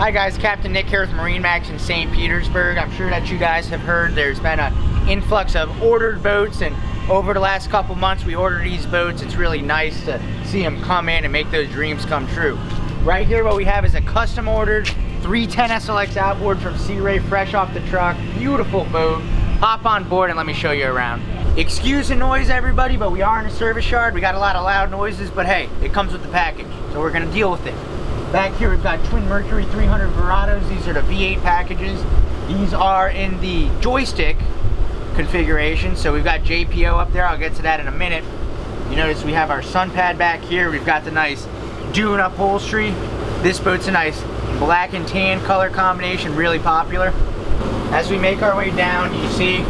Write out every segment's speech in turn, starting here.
Hi guys, Captain Nick here with Marine Max in St. Petersburg. I'm sure that you guys have heard there's been an influx of ordered boats and over the last couple months we ordered these boats. It's really nice to see them come in and make those dreams come true. Right here what we have is a custom ordered 310 SLX outboard from Sea Ray fresh off the truck. Beautiful boat. Hop on board and let me show you around. Excuse the noise everybody, but we are in a service yard. We got a lot of loud noises, but hey, it comes with the package. So we're gonna deal with it. Back here we've got Twin Mercury 300 Verados. These are the V8 packages. These are in the joystick configuration. So we've got JPO up there. I'll get to that in a minute. You notice we have our sun pad back here. We've got the nice dune upholstery. This boat's a nice black and tan color combination, really popular. As we make our way down, you see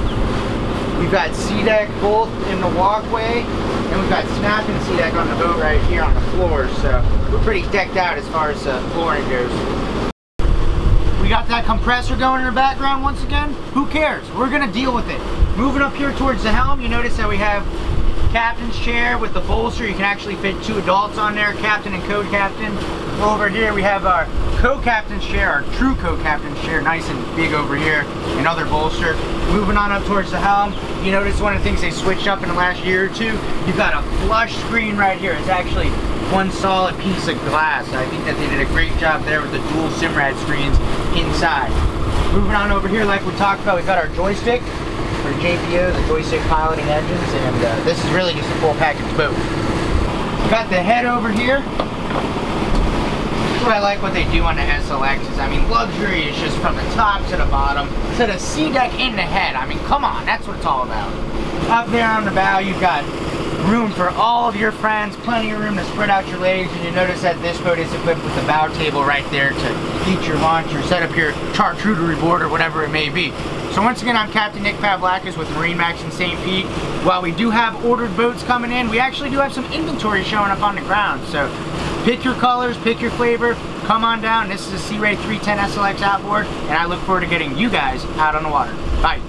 we've got SeaDek both in the walkway and we've got snapping SeaDek on the boat right here on the floors. So we're pretty decked out as far as uh, flooring goes. We got that compressor going in the background once again. Who cares? We're gonna deal with it. Moving up here towards the helm, you notice that we have captain's chair with the bolster. You can actually fit two adults on there, captain and co-captain. Over here we have our co-captain's chair, our true co-captain's chair, nice and big over here, another bolster. Moving on up towards the helm, you notice one of the things they switched up in the last year or two, you've got a flush screen right here. It's actually one solid piece of glass. I think that they did a great job there with the dual Simrad screens inside. Moving on over here, like we talked about, we've got our joystick for JPO, the joystick piloting engines, and uh, this is really just a full package boat. Got the head over here. I like what they do on the SLXs. I mean, luxury is just from the top to the bottom to the SeaDek in the head. I mean, come on, that's what it's all about. Up there on the bow, you've got room for all of your friends, plenty of room to spread out your legs, and you notice that this boat is equipped with a bow table right there to eat your lunch or set up your charcuterie board or whatever it may be. So once again, I'm Captain Nick Pavlakis with Marine Max in St. Pete. While we do have ordered boats coming in, we actually do have some inventory showing up on the ground. So pick your colors, pick your flavor, come on down. This is a Sea Ray 310 SLX outboard, and I look forward to getting you guys out on the water. Bye.